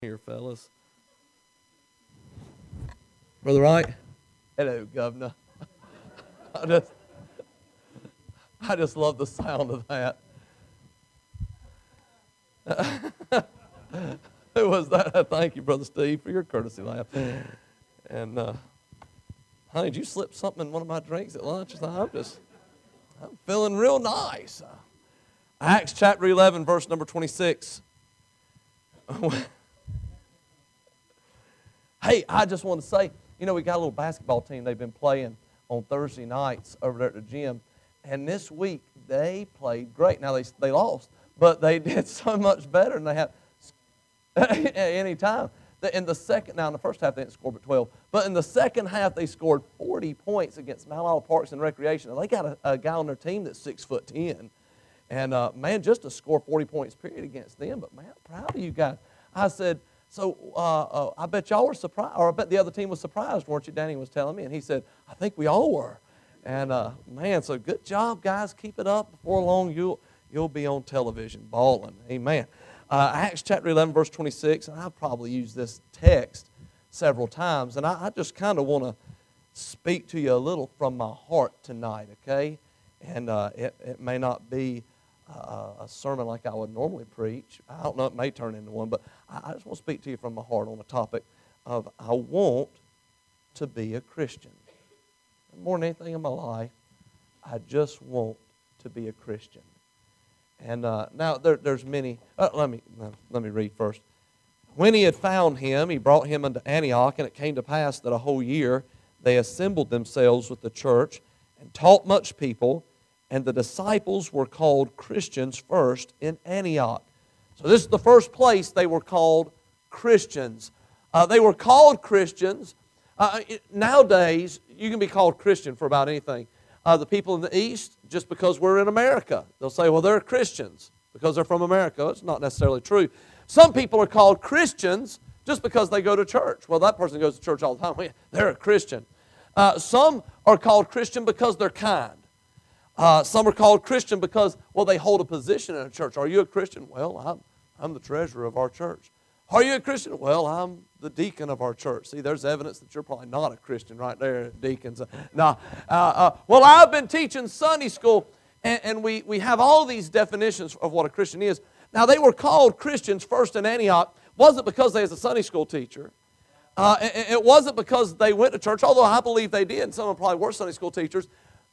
here, fellas. Brother Wright? Hello, Governor. I just, I just love the sound of that. Who was that? Thank you, Brother Steve, for your courtesy laugh. And, uh, honey, did you slip something in one of my drinks at lunch? I'm just, I'm feeling real nice. Acts chapter 11, verse number 26. Hey, I just want to say, you know, we got a little basketball team they've been playing on Thursday nights over there at the gym. And this week, they played great. Now, they, they lost, but they did so much better than they have at any time. In the second, now in the first half they didn't score but 12, but in the second half they scored 40 points against Olive Parks and Recreation. And they got a, a guy on their team that's six foot ten, and uh, man, just to score 40 points period against them. But man, I'm proud of you guys. I said, so uh, uh, I bet y'all were surprised, or I bet the other team was surprised, weren't you? Danny was telling me, and he said, I think we all were. And uh, man, so good job, guys. Keep it up. Before long, you'll you'll be on television balling. Amen. Uh, Acts chapter 11, verse 26, and I've probably used this text several times, and I, I just kind of want to speak to you a little from my heart tonight, okay? And uh, it, it may not be uh, a sermon like I would normally preach. I don't know, it may turn into one, but I, just want to speak to you from my heart on the topic of I want to be a Christian. More than anything in my life, I just want to be a Christian. And uh, now there, there's many. Uh, let me let me read first. When he had found him, he brought him unto Antioch, and it came to pass that a whole year they assembled themselves with the church and taught much people, and the disciples were called Christians first in Antioch. So this is the first place they were called Christians. Uh, they were called Christians. Uh, nowadays, you can be called Christian for about anything. Uh, the people in the East, just because we're in America, they'll say, well, they're Christians because they're from America. It's not necessarily true. Some people are called Christians just because they go to church. Well, that person goes to church all the time. They're a Christian. Uh, some are called Christian because they're kind. Uh, some are called Christian because, well, they hold a position in a church. Are you a Christian? Well, I'm, I'm the treasurer of our church. Are you a Christian? Well, I'm the deacon of our church. See, there's evidence that you're probably not a Christian right there, deacons. No. Uh, uh, well, I've been teaching Sunday school, and, and, we, we have all these definitions of what a Christian is. Now, they were called Christians first in Antioch. wasn't because they was a Sunday school teacher. Uh, it, it, wasn't because they went to church, although I believe they did. Some of them probably were Sunday school teachers.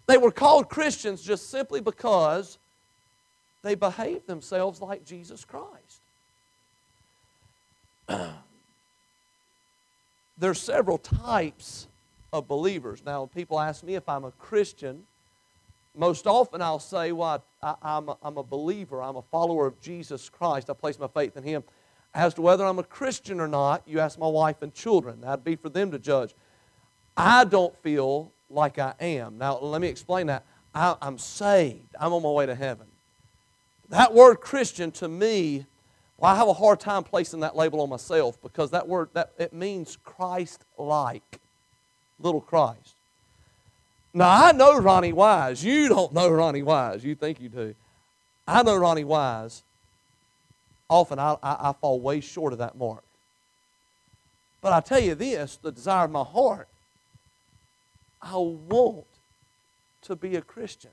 They were called Christians just simply because they behave themselves like Jesus Christ. there's several types of believers. Now, people ask me if I'm a Christian. Most often I'll say, well, I, am a, I'm a believer. I'm a follower of Jesus Christ. I place my faith in Him. As to whether I'm a Christian or not, you ask my wife and children. That'd be for them to judge. I don't feel like I am. Now, let me explain that. I, I'm saved. I'm on my way to heaven. That word Christian to me well, I have a hard time placing that label on myself because that word that it means Christ-like, little Christ. Now I know Ronnie Wise. You don't know Ronnie Wise. You think you do. I know Ronnie Wise. Often I, I, I fall way short of that mark. But I tell you this, the desire of my heart, I want to be a Christian.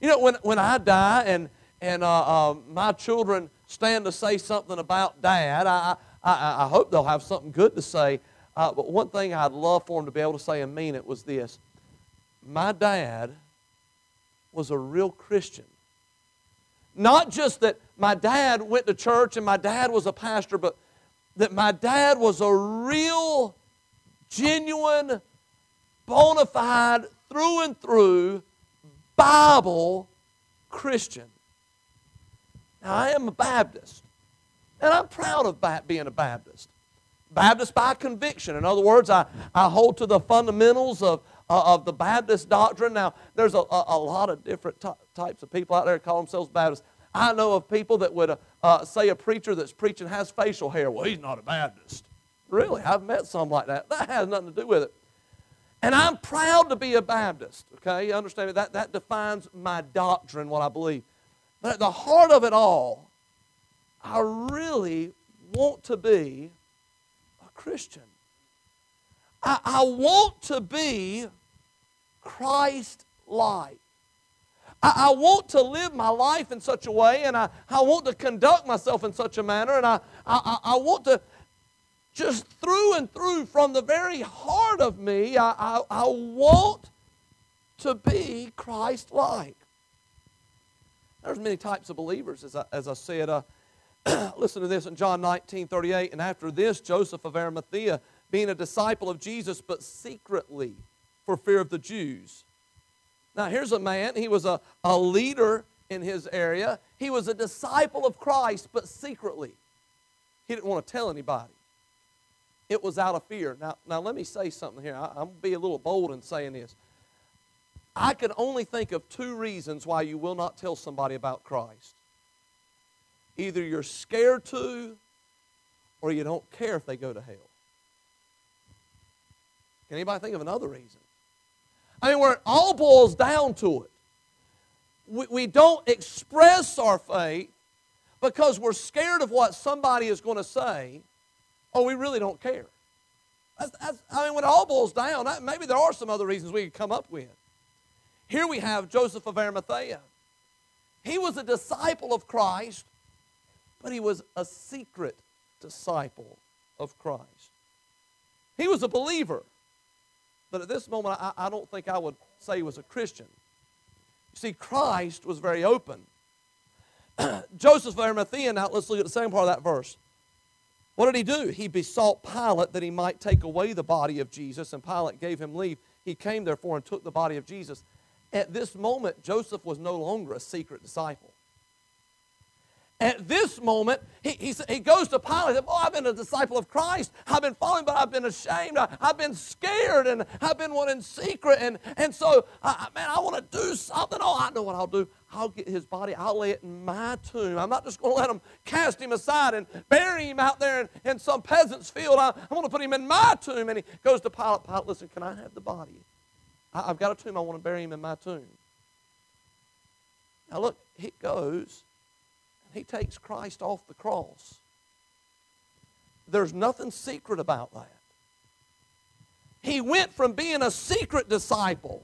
You know, when, when I die and, and uh, uh, my children stand to say something about dad. I, I, I hope they'll have something good to say. Uh, but one thing I'd love for them to be able to say and mean it was this My dad was a real Christian. Not just that my dad went to church and my dad was a pastor, but that my dad was a real, genuine, bona fide, through and through Bible Christian. Now, I am a Baptist, and I'm proud of being a Baptist. Baptist by conviction. In other words, I, I hold to the fundamentals of, uh, of the Baptist doctrine. Now, there's a, a, a lot of different types of people out there that call themselves Baptists. I know of people that would uh, uh, say a preacher that's preaching has facial hair. Well, he's not a Baptist. Really, I've met some like that. That has nothing to do with it. And I'm proud to be a Baptist. Okay, you understand me? That, that defines my doctrine, what I believe. But at the heart of it all, I really want to be a Christian. I, I want to be Christ like. I, I, want to live my life in such a way, and I, I want to conduct myself in such a manner, and I, I, I want to just through and through, from the very heart of me, I, I, I want to be Christ like. There's many types of believers, as I, as I said. Uh, listen to this in John 19 38. And after this, Joseph of Arimathea, being a disciple of Jesus, but secretly for fear of the Jews. Now, here's a man, he was a, a leader in his area. He was a disciple of Christ, but secretly. He didn't want to tell anybody. It was out of fear. Now, now let me say something here. I, I'm going to be a little bold in saying this. I can only think of two reasons why you will not tell somebody about Christ. Either you're scared to, or you don't care if they go to hell. Can anybody think of another reason? I mean, where it all boils down to it. We, we don't express our faith because we're scared of what somebody is going to say, or we really don't care. That's, that's, I mean, when it all boils down, maybe there are some other reasons we could come up with. Here we have Joseph of Arimathea. He was a disciple of Christ, but he was a secret disciple of Christ. He was a believer, but at this moment, I, I don't think I would say he was a Christian. You see, Christ was very open. Joseph of Arimathea, now let's look at the second part of that verse. What did he do? He besought Pilate that he might take away the body of Jesus, and Pilate gave him leave. He came, therefore, and took the body of Jesus. At this moment, Joseph was no longer a secret disciple. At this moment, he, he, he goes to Pilate and Oh, I've been a disciple of Christ. I've been following, but I've been ashamed. I, have been scared and I've been one in secret. And, and so, uh, man, I want to do something. Oh, I know what I'll do. I'll get his body, I'll lay it in my tomb. I'm not just going to let him cast him aside and bury him out there in, in some peasant's field. I, I'm going to put him in my tomb. And he goes to Pilate. Pilate, listen, can I have the body? I, have got a tomb. I want to bury him in my tomb. Now, look, he goes and he takes Christ off the cross. There's nothing secret about that. He went from being a secret disciple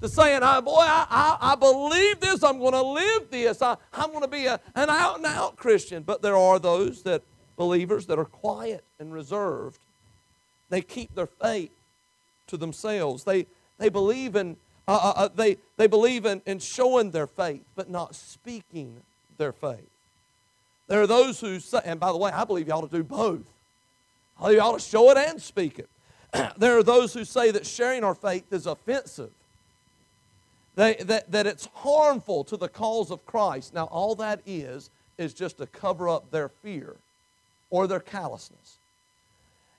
to saying, oh, boy, I, I, I believe this. I'm going to live this. I, I'm going to be a, an out and out Christian. But there are those that, believers, that are quiet and reserved. They keep their faith to themselves. They, they believe in uh, uh, uh, they, they believe in, in showing their faith, but not speaking their faith. There are those who say, and by the way, I believe you ought to do both. You ought to show it and speak it. there are those who say that sharing our faith is offensive, they, that, that it's harmful to the cause of Christ. Now, all that is, is just to cover up their fear or their callousness.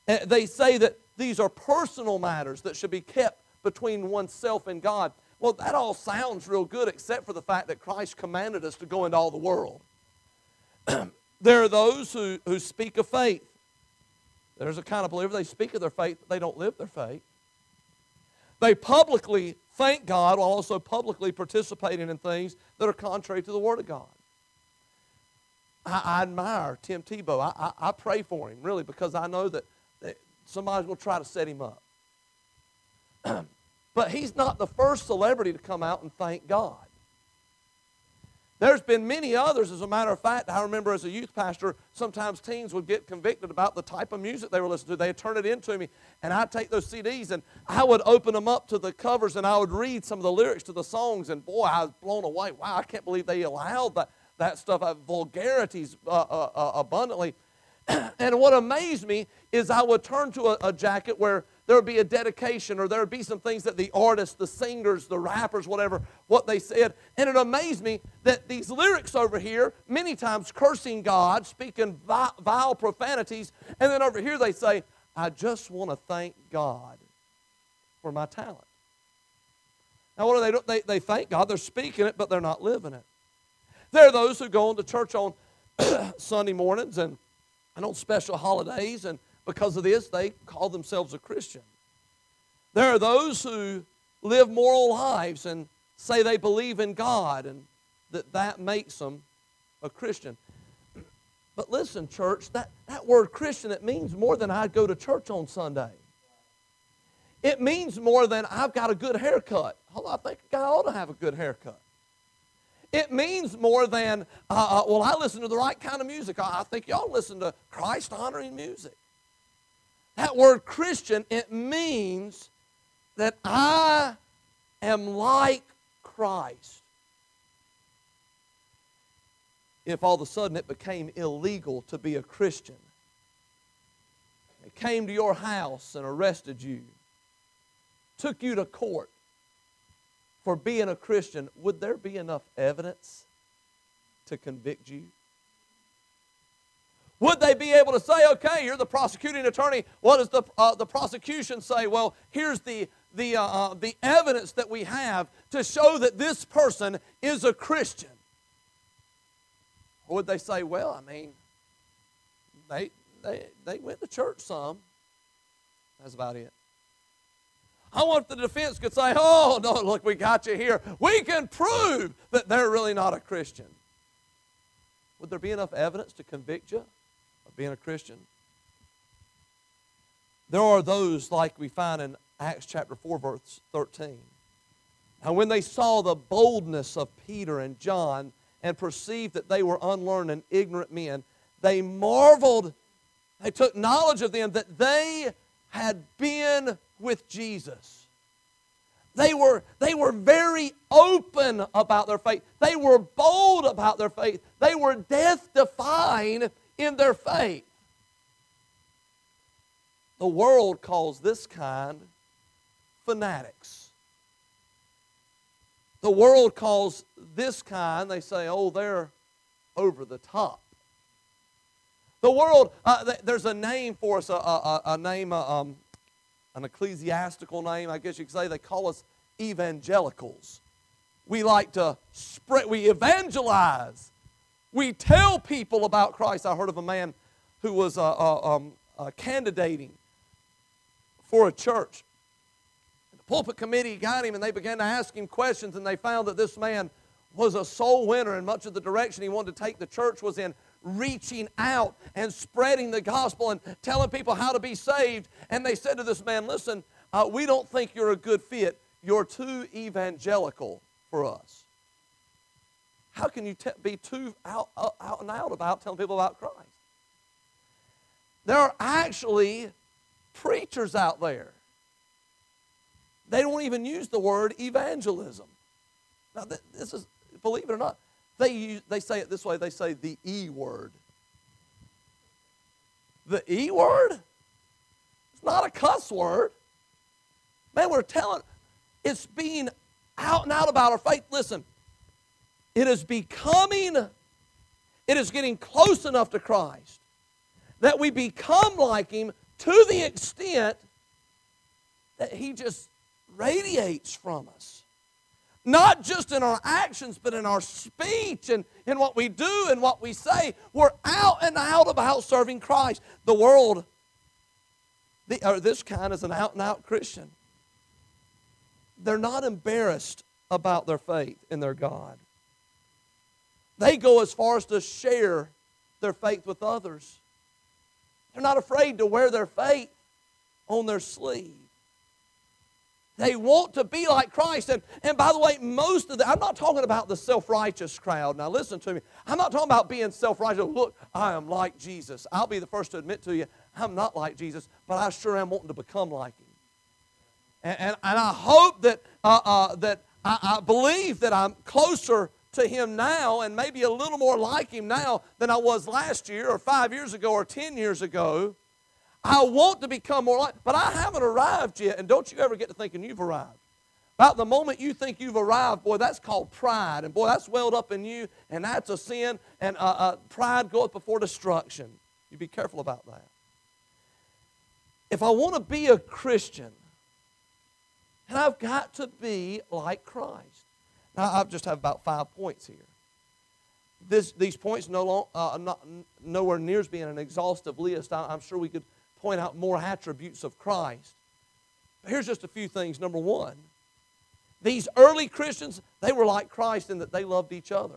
They say that these are personal matters that should be kept between oneself and God. Well, that all sounds real good, except for the fact that Christ commanded us to go into all the world. there are those who, who speak of faith. There's a kind of believer, they speak of their faith, but they don't live their faith. They publicly thank God while also publicly participating in things that are contrary to the Word of God. I, I admire Tim Tebow. I, I, I, pray for him, really, because I know that somebody's going to try to set him up. but he's not the first celebrity to come out and thank God. There's been many others, as a matter of fact. I remember as a youth pastor, sometimes teens would get convicted about the type of music they were listening to. They'd turn it into me, and I'd take those CDs and I would open them up to the covers and I would read some of the lyrics to the songs, and boy, I was blown away. Wow, I can't believe they allowed that, that stuff, uh, vulgarities uh, uh, uh abundantly. and what amazed me is I would turn to a, a jacket where there would be a dedication or there would be some things that the artists, the singers, the rappers, whatever, what they said. And it amazed me that these lyrics over here, many times cursing God, speaking vile, vile profanities, and then over here they say, I just want to thank God for my talent. Now, what do they do? They, they thank God. They're speaking it, but they're not living it. There are those who go into church on Sunday mornings and and on special holidays, and because of this, they call themselves a Christian. There are those who live moral lives and say they believe in God, and that that makes them a Christian. But listen, church, that, that word Christian, it means more than I go to church on Sunday. It means more than I've got a good haircut. Hold on, I think a guy ought to have a good haircut. It means more than, uh, uh, well, I listen to the right kind of music. I, I think y'all listen to Christ honoring music. That word Christian, it means that I am like Christ. If all of a sudden it became illegal to be a Christian, they came to your house and arrested you, took you to court for being a Christian, would there be enough evidence to convict you? Would they be able to say, okay, you're the prosecuting attorney. What does the, uh, the prosecution say? Well, here's the, the, uh, uh, the evidence that we have to show that this person is a Christian. Or would they say, well, I mean, they, they, they went to church some. That's about it. I want the defense could say, oh, no, look, we got you here. We can prove that they're really not a Christian. Would there be enough evidence to convict you of being a Christian? There are those like we find in Acts chapter 4, verse 13. And when they saw the boldness of Peter and John and perceived that they were unlearned and ignorant men, they marveled, they took knowledge of them that they had been with Jesus. They were, they were very open about their faith. They were bold about their faith. They were death defying in their faith. The world calls this kind fanatics. The world calls this kind, they say, oh, they're over the top. The world, uh, there's a name for us, a, a, a name, uh, um, an ecclesiastical name, I guess you could say. They call us evangelicals. We like to spread, we evangelize. We tell people about Christ. I heard of a man who was uh, uh, um, uh, candidating for a church. The pulpit committee got him and they began to ask him questions, and they found that this man was a soul winner, and much of the direction he wanted to take the church was in reaching out and spreading the gospel and telling people how to be saved. And they said to this man, Listen, uh, we don't think you're a good fit. You're too evangelical for us. How can you te- be too out, uh, out and out about telling people about Christ? There are actually preachers out there. They don't even use the word evangelism. Now, this is, believe it or not, they, they say it this way they say the E word. The E word? It's not a cuss word. Man, we're telling, it's being out and out about our faith. Listen, it is becoming, it is getting close enough to Christ that we become like Him to the extent that He just radiates from us. Not just in our actions, but in our speech and in what we do and what we say. We're out and out about serving Christ. The world, the, or this kind is an out and out Christian. They're not embarrassed about their faith in their God. They go as far as to share their faith with others. They're not afraid to wear their faith on their sleeve. They want to be like Christ. And, and by the way, most of the, I'm not talking about the self righteous crowd. Now, listen to me. I'm not talking about being self righteous. Look, I am like Jesus. I'll be the first to admit to you, I'm not like Jesus, but I sure am wanting to become like Him. And, and, and I hope that, uh, uh, that I, I believe that I'm closer to Him now and maybe a little more like Him now than I was last year or five years ago or 10 years ago. I want to become more like, but I haven't arrived yet. And don't you ever get to thinking you've arrived. About the moment you think you've arrived, boy, that's called pride. And boy, that's welled up in you, and that's a sin. And uh, uh, pride goeth before destruction. You be careful about that. If I want to be a Christian, and I've got to be like Christ. Now, I just have about five points here. This, these points no long, uh, not, nowhere near as being an exhaustive list. I, I'm sure we could point out more attributes of Christ. But here's just a few things. Number one, these early Christians, they were like Christ in that they loved each other.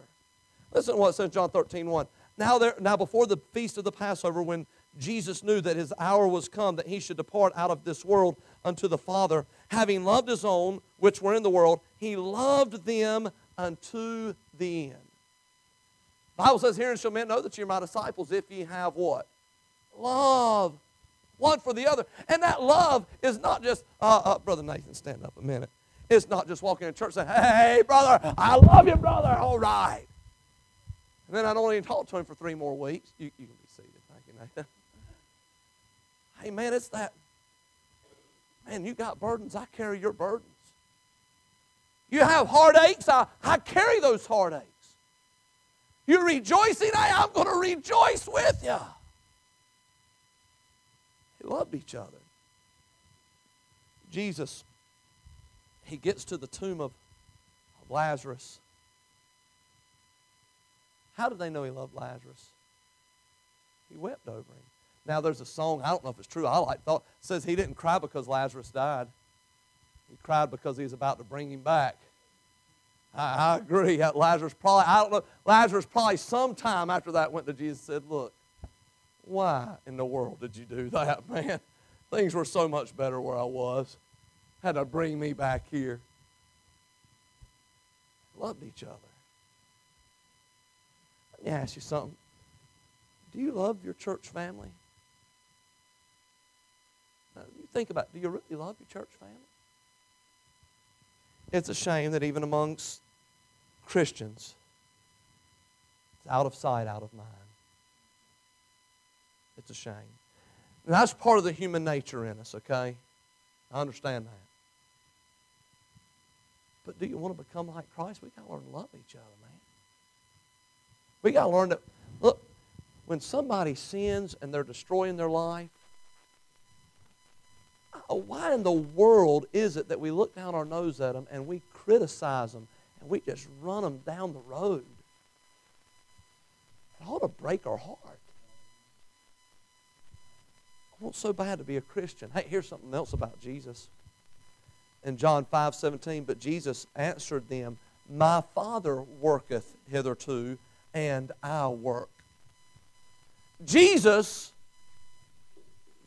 Listen to what it says John 13, 1. Now, there, now before the feast of the Passover, when Jesus knew that his hour was come, that he should depart out of this world unto the Father, having loved his own which were in the world, he loved them unto the end. Bible says, Herein shall men know that you're my disciples if ye have what? Love one for the other. And that love is not just, uh, uh, Brother Nathan, stand up a minute. It's not just walking in church saying, hey, brother, I love you, brother, all right. And then I don't even talk to him for three more weeks. You, you can be seated. Thank you, Nathan. Hey, man, it's that. Man, you got burdens. I carry your burdens. You have heartaches. I, I carry those heartaches. You're rejoicing. Hey, I'm going to rejoice with you. Loved each other. Jesus, he gets to the tomb of, of Lazarus. How did they know he loved Lazarus? He wept over him. Now there's a song, I don't know if it's true, I like thought says he didn't cry because Lazarus died. He cried because he was about to bring him back. I, I agree. Lazarus probably, I don't know, Lazarus probably sometime after that went to Jesus and said, Look, why in the world did you do that, man? Things were so much better where I was. Had to bring me back here. Loved each other. Let me ask you something. Do you love your church family? Now, you think about. Do you really love your church family? It's a shame that even amongst Christians, it's out of sight, out of mind. It's a shame. And that's part of the human nature in us, okay? I understand that. But do you want to become like Christ? We got to learn to love each other, man. We got to learn to look. When somebody sins and they're destroying their life, uh, why in the world is it that we look down our nose at them and we criticize them and we just run them down the road? It ought to break our heart. I want so bad to be a Christian. Hey, here's something else about Jesus. In John 5 17, but Jesus answered them, My Father worketh hitherto, and I work. Jesus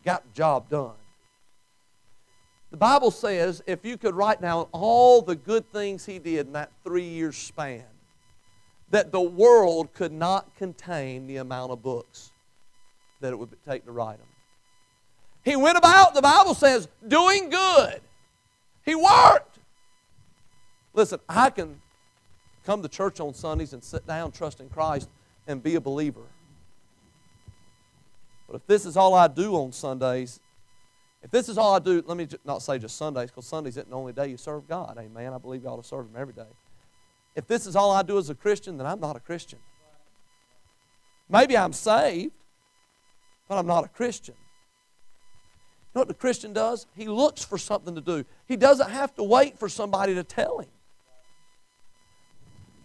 got the job done. The Bible says if you could write down all the good things he did in that three year span, that the world could not contain the amount of books that it would take to write them. He went about, the Bible says, doing good. He worked. Listen, I can come to church on Sundays and sit down, trust in Christ, and be a believer. But if this is all I do on Sundays, if this is all I do, let me not say just Sundays, because Sundays isn't the only day you serve God. Amen. I believe you ought to serve Him every day. If this is all I do as a Christian, then I'm not a Christian. Maybe I'm saved, but I'm not a Christian know what the Christian does? He looks for something to do. He doesn't have to wait for somebody to tell him.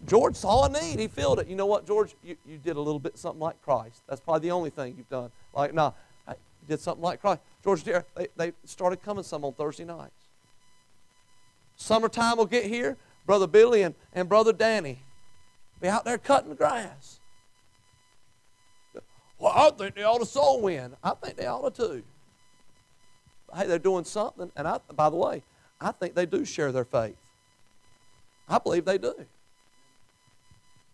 George saw a need. He filled it. You know what, George? You, you did a little bit something like Christ. That's probably the only thing you've done. Like, nah, you did something like Christ. George, dear, they, they started coming some on Thursday nights. Summertime will get here. Brother Billy and, and Brother Danny be out there cutting the grass. Well, I think they ought to soul win. I think they ought to too hey, they're doing something. And I, by the way, I think they do share their faith. I believe they do.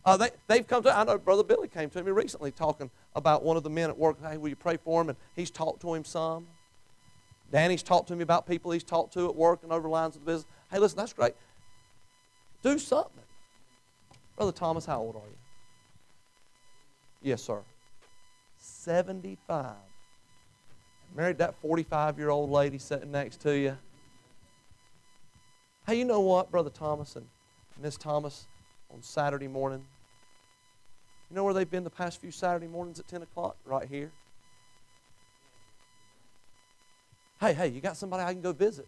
Uh, they, they've come to, I know Brother Billy came to me recently talking about one of the men at work. Hey, will you pray for him? And he's talked to him some. Danny's talked to me about people he's talked to at work and over lines of business. Hey, listen, that's great. Do something. Brother Thomas, how old are you? Yes, sir. 75 married that 45 year old lady sitting next to you. Hey, you know what, Brother Thomas and Miss Thomas on Saturday morning? You know where they've been the past few Saturday mornings at 10 o'clock? Right here. Hey, hey, you got somebody I can go visit?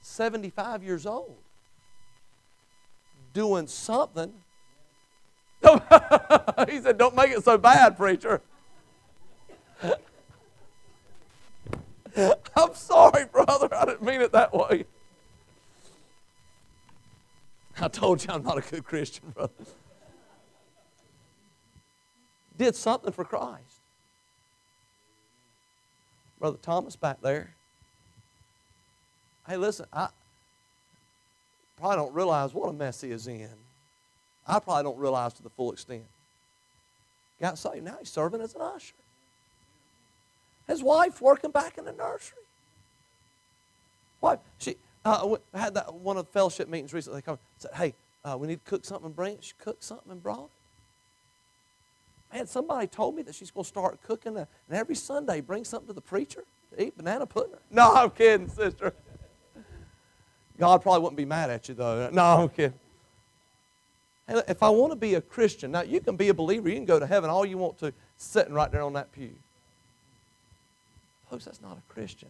75 years old. Doing something. he said, Don't make it so bad, preacher. I'm sorry, brother. I didn't mean it that way. I told you I'm not a good Christian, brother. did something for Christ. Brother Thomas back there. Hey, listen, I probably don't realize what a mess he is in. I probably don't realize to the full extent. Got saved. Now he's serving as an usher. His wife working back in the nursery. What? She uh, had that one of the fellowship meetings recently. They come said, "Hey, uh, we need to cook something and bring it." She cooked something and brought it. Man, somebody told me that she's going to start cooking, and every Sunday bring something to the preacher to eat banana pudding. No, I'm kidding, sister. God probably wouldn't be mad at you though. No, I'm kidding. Hey, if I want to be a Christian, now you can be a believer, you can go to heaven all you want to, sitting right there on that pew. Folks, that's not a Christian.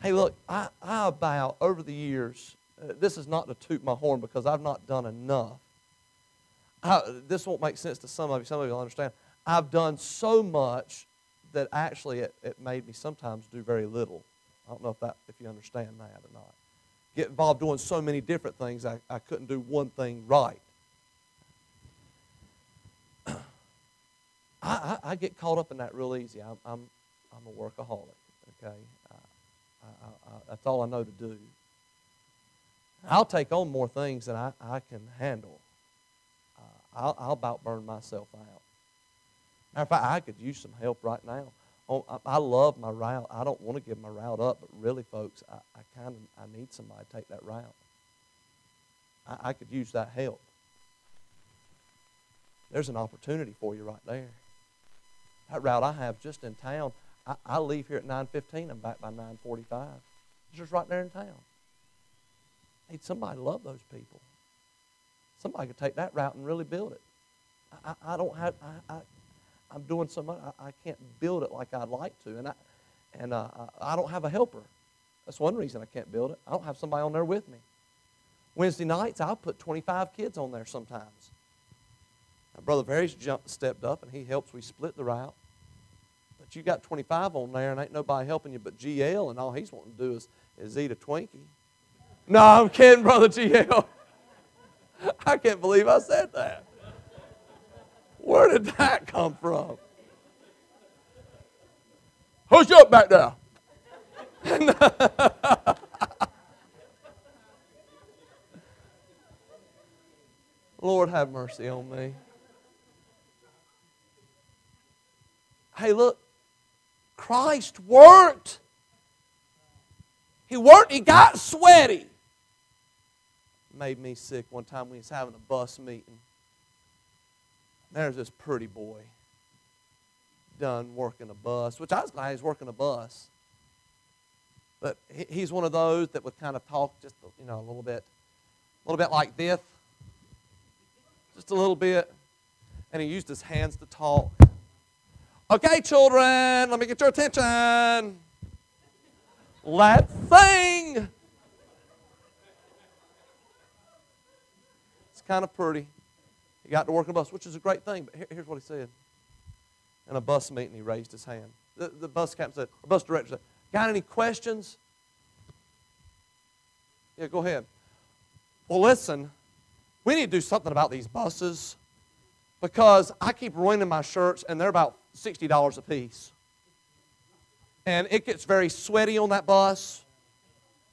Hey, look, I, I about over the years, uh, this is not to toot my horn because I've not done enough. I, this won't make sense to some of you. Some of you will understand. I've done so much that actually it, it made me sometimes do very little. I don't know if, that, if you understand that or not. Get involved doing so many different things, I, I couldn't do one thing right. I, I, I, get caught up in that real easy. I'm, I'm, I'm a workaholic, okay? I, I, that's all I know to do. I'll take on more things than I, I can handle. Uh, I'll, I'll about burn myself out. Matter of fact, I could use some help right now. Oh, I, I love my route. I don't want to give my route up, but really, folks, I, I kind of I need somebody to take that route. I, I could use that help. There's an opportunity for you right there. That route I have just in town, I, I leave here at 9.15. I'm back by 9.45. It's just right there in town. Need somebody to love those people. Somebody could take that route and really build it. I, I don't have, I, I, I'm doing so much, I, I can't build it like I'd like to. And, I, and uh, I don't have a helper. That's one reason I can't build it. I don't have somebody on there with me. Wednesday nights, I'll put 25 kids on there sometimes. Brother Vary's jumped, stepped up, and he helps. We split the route. But you got 25 on there and ain't nobody helping you but GL, and all he's wanting to do is, is eat a Twinkie. No, I'm kidding, Brother GL. I can't believe I said that. Where did that come from? Who's up back there? Lord, have mercy on me. Hey, look, Christ worked. He worked, he got sweaty. Made me sick one time when he was having a bus meeting. There's this pretty boy done working a bus, which I was glad he's working a bus. But he's one of those that would kind of talk just, you know, a little bit, a little bit like this. Just a little bit. And he used his hands to talk. Okay, children, let me get your attention. Let's sing. It's kind of pretty. He got to work on a bus, which is a great thing, but here's what he said. In a bus meeting, he raised his hand. The, the bus captain said, the bus director said, Got any questions? Yeah, go ahead. Well, listen, we need to do something about these buses because I keep ruining my shirts and they're about $60 a piece. And it gets very sweaty on that bus.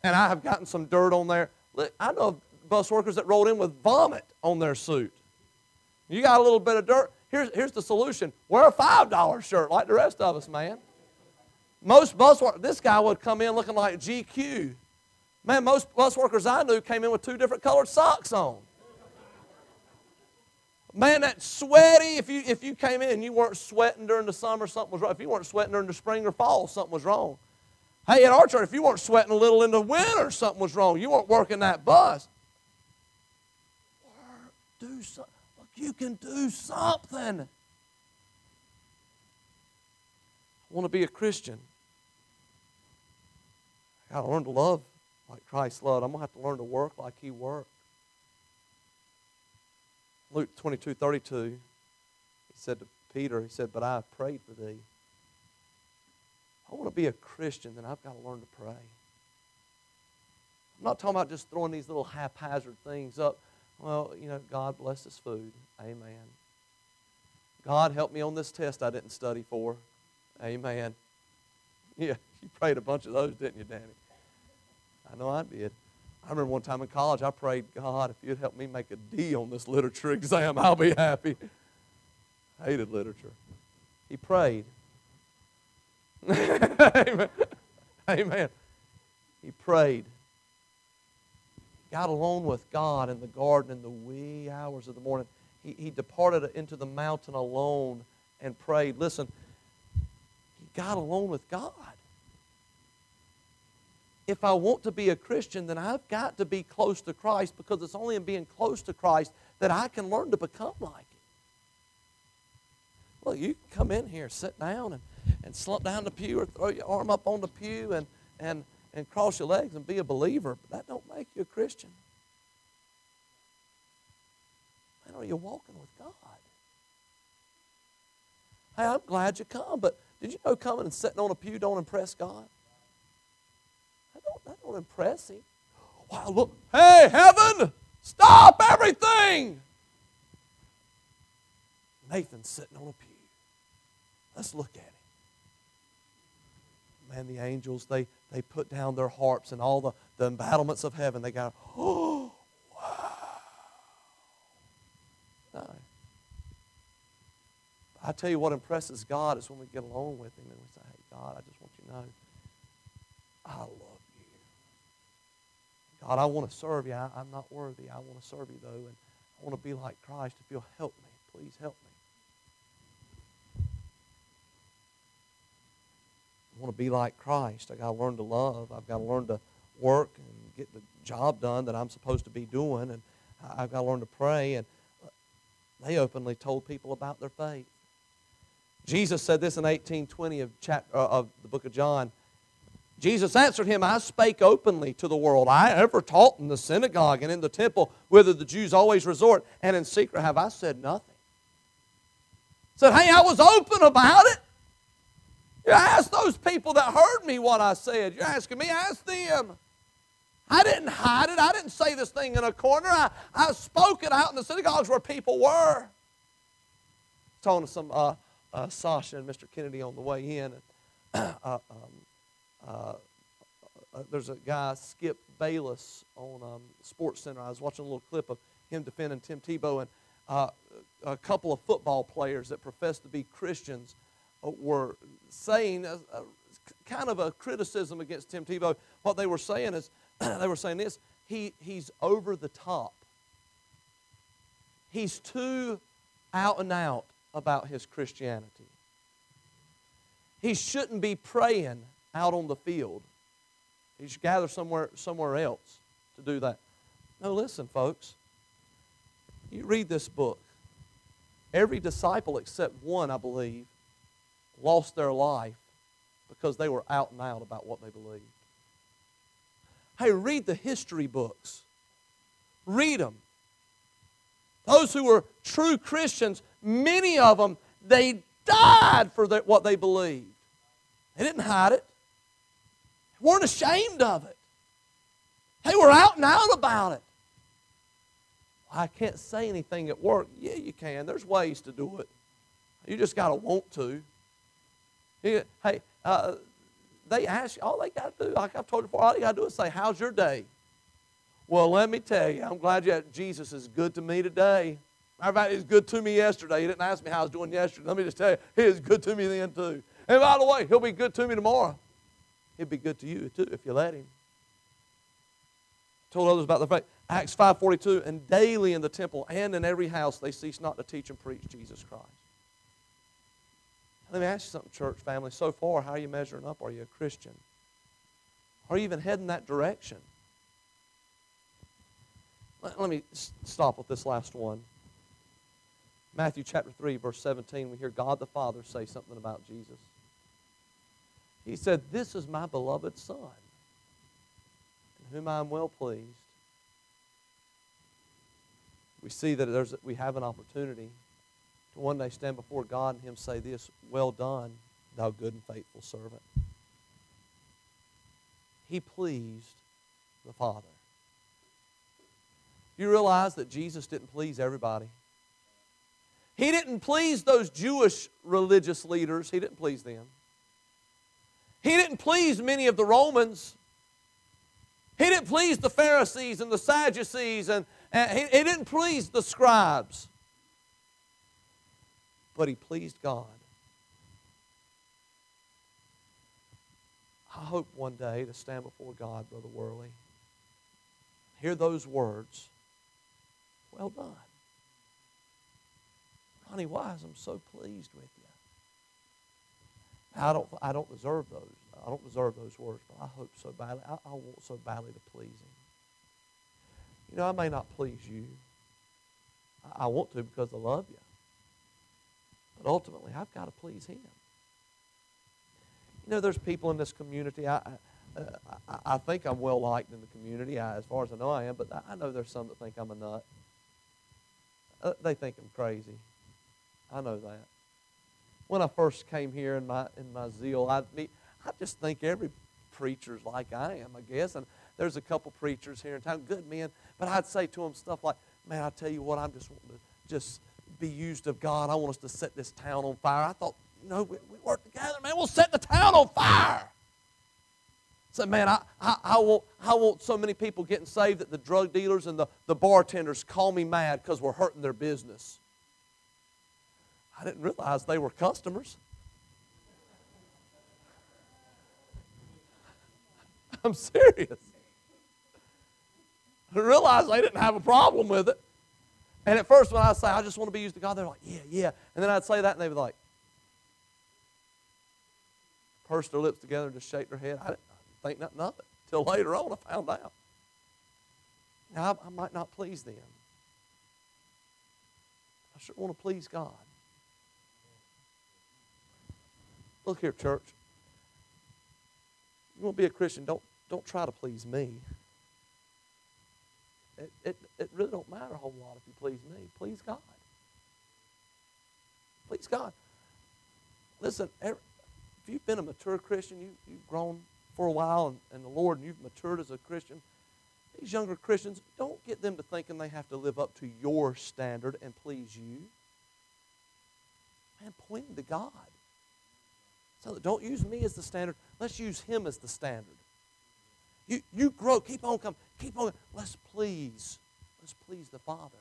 And I have gotten some dirt on there. Look, I know bus workers that rolled in with vomit on their suit. You got a little bit of dirt. Here's, here's the solution wear a $5 shirt like the rest of us, man. Most bus workers, this guy would come in looking like GQ. Man, most bus workers I knew came in with two different colored socks on. Man, that sweaty, if you, if you came in and you weren't sweating during the summer, something was wrong. If you weren't sweating during the spring or fall, something was wrong. Hey, at our church, if you weren't sweating a little in the winter, something was wrong. You weren't working that bus. Do something. Look, you can do something. I want to be a Christian. I got to learn to love like Christ loved. I'm going to have to learn to work like He worked. Luke 22 32, he said to Peter, he said, But I have prayed for thee. I want to be a Christian, then I've got to learn to pray. I'm not talking about just throwing these little haphazard things up. Well, you know, God bless this food. Amen. God, help me on this test I didn't study for. Amen. Yeah, you prayed a bunch of those, didn't you, Danny? I know I did. I remember one time in college, I prayed, God, if you'd help me make a D on this literature exam, I'll be happy. Hated literature. He prayed. Amen. Amen. He prayed. Got alone with God in the garden in the wee hours of the morning. He, he departed into the mountain alone and prayed. Listen, he got alone with God if I want to be a Christian, then I've got to be close to Christ because it's only in being close to Christ that I can learn to become like Him. Well, you come in here, sit down, and, and slump down the pew or throw your arm up on the pew and, and, and cross your legs and be a believer. But that don't make you a Christian. Man, are you walking with God? Hey, I'm glad you come, but did you know coming and sitting on a pew don't impress God? That don't impress him. Wow, look. Hey, heaven, stop everything. Nathan's sitting on a pew. Let's look at him. Man, the angels, they, they put down their harps and all the, the embattlements of heaven. They got, oh, wow. No. I tell you what impresses God is when we get along with Him and we say, hey, God, I just want you to know I love God, I want to serve you. I, am not worthy. I want to serve you, though, and I want to be like Christ. If you'll help me, please help me. I want to be like Christ. i got to learn to love. I've got to learn to work and get the job done that I'm supposed to be doing, and I've got to learn to pray. And they openly told people about their faith. Jesus said this in 1820 of, chapter, uh, of the book of John. Jesus answered him, I spake openly to the world. I ever taught in the synagogue and in the temple, whither the Jews always resort, and in secret have I said nothing. Said, hey, I was open about it. You ask those people that heard me what I said. You're asking me, ask them. I didn't hide it. I didn't say this thing in a corner. I, I spoke it out in the synagogues where people were. Talking to some uh, uh, Sasha and Mr. Kennedy on the way in. And, uh, um, uh, there's a guy, Skip Bayless, on um, SportsCenter. I was watching a little clip of him defending Tim Tebow, and uh, a couple of football players that profess to be Christians uh, were saying uh, uh, kind of a criticism against Tim Tebow. What they were saying is, they were saying this: he he's over the top. He's too out and out about his Christianity. He shouldn't be praying out on the field. He should gather somewhere, somewhere else to do that. No, listen, folks. You read this book. Every disciple except one, I believe, lost their life because they were out and out about what they believed. Hey, read the history books. Read them. Those who were true Christians, many of them, they died for what they believed. They didn't hide it weren't ashamed of it. They were out and out about it. I can't say anything at work. Yeah, you can. There's ways to do it. You just got to want to. hey, uh, they ask you, all they got to do, like I've told you before, all you got to do is say, How's your day? Well, let me tell you, I'm glad you Jesus is good to me today. Matter of fact, he was good to me yesterday. He didn't ask me how I was doing yesterday. Let me just tell you, he is good to me then too. And by the way, he'll be good to me tomorrow. He'd be good to you too if you let him. Told others about the fact. Acts 5.42, and daily in the temple and in every house they cease not to teach and preach Jesus Christ. Let me ask you something, church family. So far, how are you measuring up? Are you a Christian? Are you even heading that direction? Let, let me stop with this last one. Matthew chapter 3, verse 17, we hear God the Father say something about Jesus. He said, This is my beloved Son, in whom I am well pleased. We see that there's, we have an opportunity to one day stand before God and Him say this, Well done, thou good and faithful servant. He pleased the Father. You realize that Jesus didn't please everybody. He didn't please those Jewish religious leaders, he didn't please them. He didn't please many of the Romans. He didn't please the Pharisees and the Sadducees, and, and he, he didn't please the scribes. But he pleased God. I hope one day to stand before God, Brother Worley, hear those words. Well done. Ronnie Wise, I'm so pleased with you. I don't, I don't deserve those. I don't deserve those words, but I hope so badly. I, I want so badly to please Him. You know, I may not please you. I, I want to because I love you. But ultimately, I've got to please Him. You know, there's people in this community. I, I, I, I think I'm well liked in the community, I, as far as I know I am, but I know there's some that think I'm a nut. Uh, they think I'm crazy. I know that. When I first came here in my in my zeal, I I just think every preacher's like I am, I guess. And there's a couple preachers here in town, good men, but I'd say to them stuff like, "Man, I tell you what, I'm just wanting to just be used of God. I want us to set this town on fire." I thought, you know, we, we work together, man. We'll set the town on fire. Said, man, I, I, I, want, I want so many people getting saved that the drug dealers and the, the bartenders call me mad because we're hurting their business. I didn't realize they were customers. I'm serious. I realized they didn't have a problem with it. And at first, when I say, I just want to be used to God, they're like, yeah, yeah. And then I'd say that, and they'd be like, purse their lips together and just shake their head. I didn't think nothing of it. Till later on, I found out. Now, I, I might not please them. I sure want to please God. Look here, church. You want to be a Christian, don't, don't try to please me. It, it, it really don't matter a whole lot if you please me. Please God. Please God. Listen, if you've been a mature Christian, you, you've grown for a while in, in the Lord and you've matured as a Christian, these younger Christians, don't get them to thinking they have to live up to your standard and please you. Man, point to God. So don't use me as the standard. Let's use him as the standard. You, you grow. Keep on coming. Keep on. Let's please. Let's please the Father.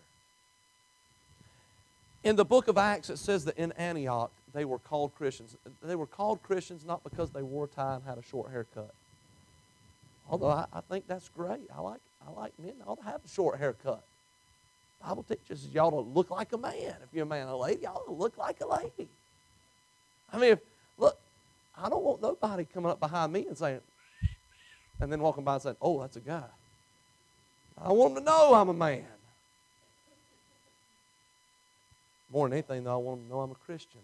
In the book of Acts, it says that in Antioch, they were called Christians. They were called Christians not because they wore a tie and had a short haircut. Although I, I think that's great. I like, I like men ought to have a short haircut. Bible teaches ought to look like a man. If you're a man a lady, ought to look like a lady. I mean, if, I don't want nobody coming up behind me and saying, and then walking by and saying, oh, that's a guy. I want them to know I'm a man. More than anything, though, I want them to know I'm a Christian.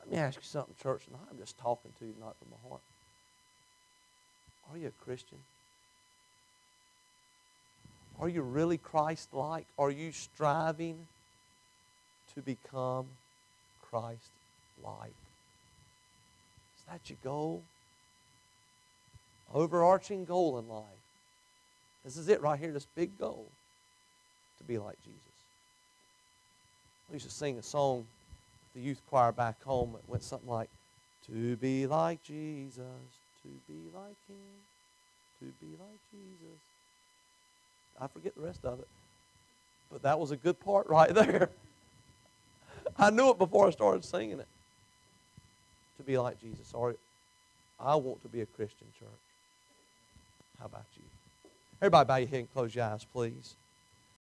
Let me ask you something, church, and I'm just talking to you, not from my heart. Are you a Christian? Are you really Christ like? Are you striving to become Christ like? Is that your goal? Overarching goal in life. This is it right here, this big goal to be like Jesus. We used to sing a song with the youth choir back home. It went something like, To be like Jesus, to be like Him, to be like Jesus. I forget the rest of it. But that was a good part right there. I knew it before I started singing it. To be like Jesus. Sorry, I want to be a Christian church. How about you? Everybody bow your head and close your eyes, please.